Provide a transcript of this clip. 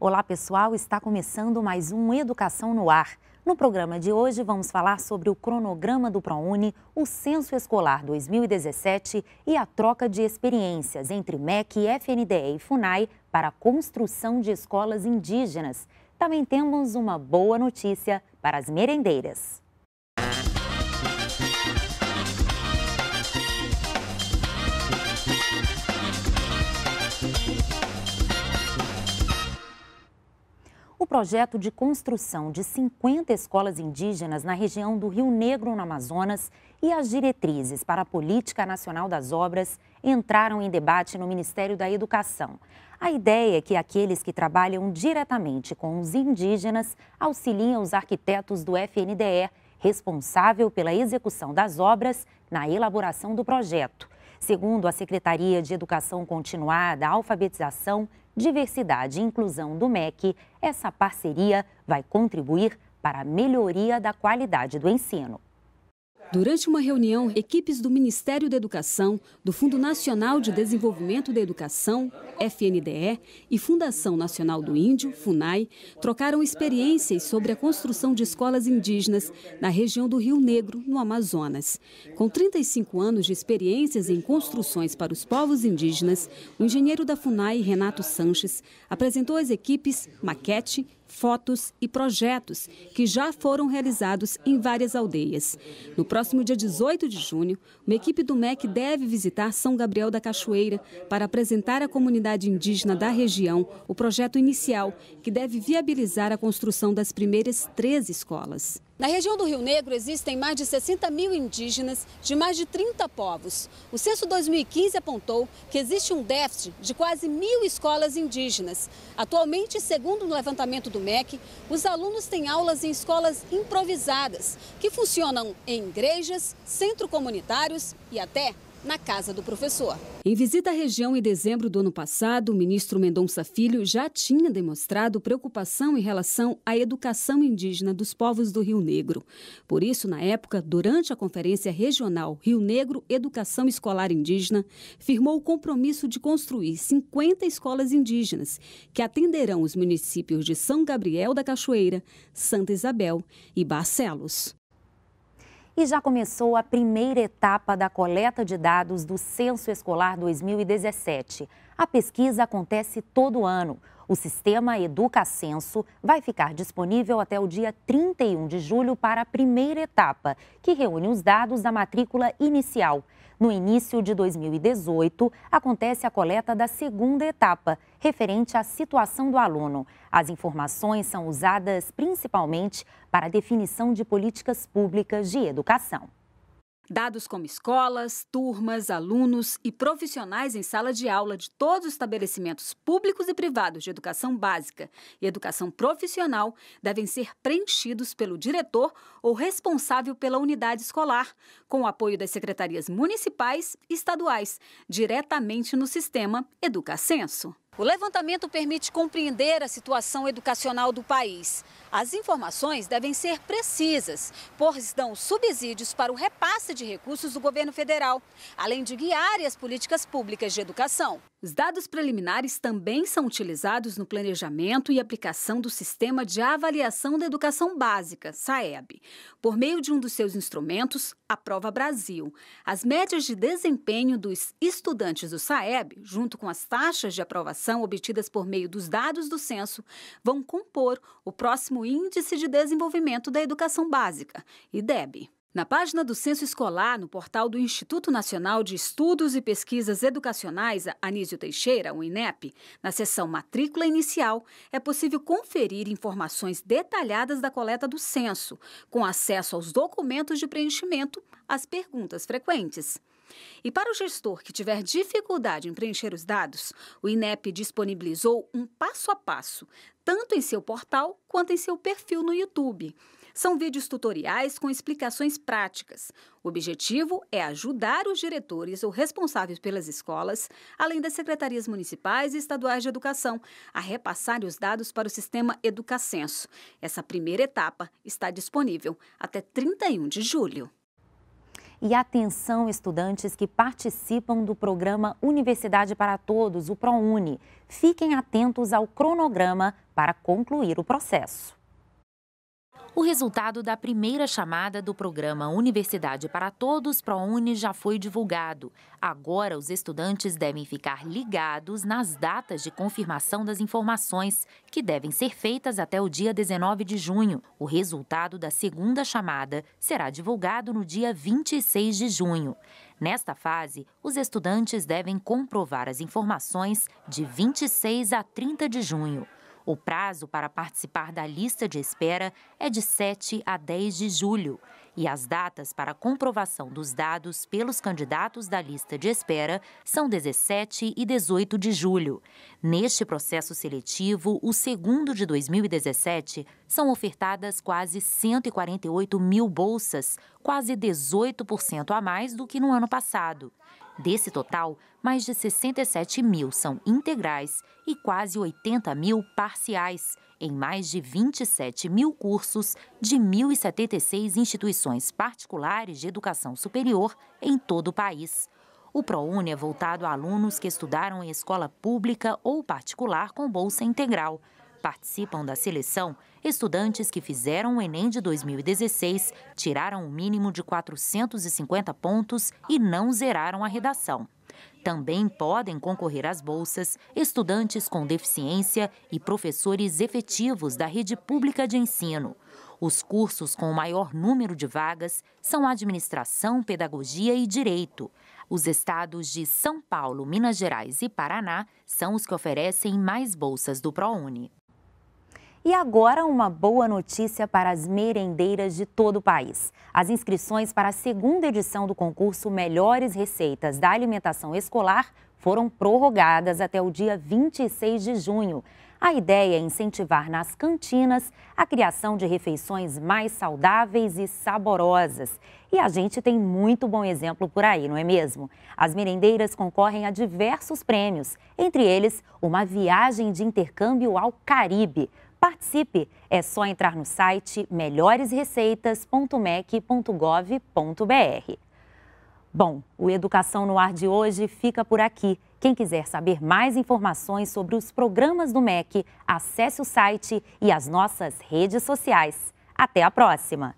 Olá, pessoal, está começando mais um Educação no Ar. No programa de hoje, vamos falar sobre o cronograma do ProUni, o Censo Escolar 2017 e a troca de experiências entre MEC, FNDE e FUNAI para a construção de escolas indígenas. Também temos uma boa notícia para as merendeiras. O projeto de construção de 50 escolas indígenas na região do Rio Negro, no Amazonas, e as diretrizes para a Política Nacional das Obras entraram em debate no Ministério da Educação. A ideia é que aqueles que trabalham diretamente com os indígenas auxiliem os arquitetos do FNDE, responsável pela execução das obras, na elaboração do projeto. Segundo a Secretaria de Educação Continuada, Alfabetização Diversidade e Inclusão do MEC, essa parceria vai contribuir para a melhoria da qualidade do ensino. Durante uma reunião, equipes do Ministério da Educação, do Fundo Nacional de Desenvolvimento da Educação, FNDE, e Fundação Nacional do Índio, FUNAI, trocaram experiências sobre a construção de escolas indígenas na região do Rio Negro, no Amazonas. Com 35 anos de experiências em construções para os povos indígenas, o engenheiro da FUNAI, Renato Sanches, apresentou às equipes maquete, fotos e projetos que já foram realizados em várias aldeias. No próximo dia 18 de junho, uma equipe do MEC deve visitar São Gabriel da Cachoeira para apresentar à comunidade indígena da região o projeto inicial, que deve viabilizar a construção das primeiras três escolas. Na região do Rio Negro existem mais de 60 mil indígenas de mais de 30 povos. O censo 2015 apontou que existe um déficit de quase mil escolas indígenas. Atualmente, segundo o levantamento do MEC, os alunos têm aulas em escolas improvisadas, que funcionam em igrejas, centros comunitários e até na casa do professor. Em visita à região em dezembro do ano passado, o ministro Mendonça Filho já tinha demonstrado preocupação em relação à educação indígena dos povos do Rio Negro. Por isso, na época, durante a Conferência Regional Rio Negro Educação Escolar Indígena, firmou o compromisso de construir 50 escolas indígenas que atenderão os municípios de São Gabriel da Cachoeira, Santa Isabel e Barcelos e já começou a primeira etapa da coleta de dados do Censo Escolar 2017. A pesquisa acontece todo ano. O sistema EducaCenso vai ficar disponível até o dia 31 de julho para a primeira etapa, que reúne os dados da matrícula inicial. No início de 2018, acontece a coleta da segunda etapa, referente à situação do aluno. As informações são usadas principalmente para a definição de políticas públicas de educação. Dados como escolas, turmas, alunos e profissionais em sala de aula de todos os estabelecimentos públicos e privados de educação básica e educação profissional devem ser preenchidos pelo diretor ou responsável pela unidade escolar, com o apoio das secretarias municipais e estaduais, diretamente no sistema EducaCenso. O levantamento permite compreender a situação educacional do país. As informações devem ser precisas, pois dão subsídios para o repasse de recursos do governo federal, além de guiar as políticas públicas de educação. Os dados preliminares também são utilizados no planejamento e aplicação do Sistema de Avaliação da Educação Básica, SAEB, por meio de um dos seus instrumentos, a Prova Brasil. As médias de desempenho dos estudantes do SAEB, junto com as taxas de aprovação obtidas por meio dos dados do censo, vão compor o próximo Índice de Desenvolvimento da Educação Básica, IDEB. Na página do Censo Escolar, no portal do Instituto Nacional de Estudos e Pesquisas Educacionais, Anísio Teixeira, o INEP, na seção Matrícula Inicial, é possível conferir informações detalhadas da coleta do censo, com acesso aos documentos de preenchimento, às perguntas frequentes. E para o gestor que tiver dificuldade em preencher os dados, o INEP disponibilizou um passo a passo, tanto em seu portal quanto em seu perfil no YouTube. São vídeos tutoriais com explicações práticas. O objetivo é ajudar os diretores ou responsáveis pelas escolas, além das secretarias municipais e estaduais de educação, a repassar os dados para o sistema Educacenso. Essa primeira etapa está disponível até 31 de julho. E atenção, estudantes que participam do programa Universidade para Todos, o ProUni. Fiquem atentos ao cronograma para concluir o processo. O resultado da primeira chamada do programa Universidade para Todos ProUni já foi divulgado. Agora, os estudantes devem ficar ligados nas datas de confirmação das informações, que devem ser feitas até o dia 19 de junho. O resultado da segunda chamada será divulgado no dia 26 de junho. Nesta fase, os estudantes devem comprovar as informações de 26 a 30 de junho. O prazo para participar da lista de espera é de 7 a 10 de julho e as datas para comprovação dos dados pelos candidatos da lista de espera são 17 e 18 de julho. Neste processo seletivo, o segundo de 2017, são ofertadas quase 148 mil bolsas, quase 18% a mais do que no ano passado. Desse total, mais de 67 mil são integrais e quase 80 mil parciais, em mais de 27 mil cursos de 1.076 instituições particulares de educação superior em todo o país. O ProUni é voltado a alunos que estudaram em escola pública ou particular com bolsa integral. Participam da seleção estudantes que fizeram o Enem de 2016, tiraram o um mínimo de 450 pontos e não zeraram a redação. Também podem concorrer às bolsas estudantes com deficiência e professores efetivos da rede pública de ensino. Os cursos com o maior número de vagas são Administração, Pedagogia e Direito. Os estados de São Paulo, Minas Gerais e Paraná são os que oferecem mais bolsas do ProUni. E agora uma boa notícia para as merendeiras de todo o país. As inscrições para a segunda edição do concurso Melhores Receitas da Alimentação Escolar foram prorrogadas até o dia 26 de junho. A ideia é incentivar nas cantinas a criação de refeições mais saudáveis e saborosas. E a gente tem muito bom exemplo por aí, não é mesmo? As merendeiras concorrem a diversos prêmios, entre eles uma viagem de intercâmbio ao Caribe. Participe! É só entrar no site melhoresreceitas.mec.gov.br. Bom, o Educação no Ar de hoje fica por aqui. Quem quiser saber mais informações sobre os programas do MEC, acesse o site e as nossas redes sociais. Até a próxima!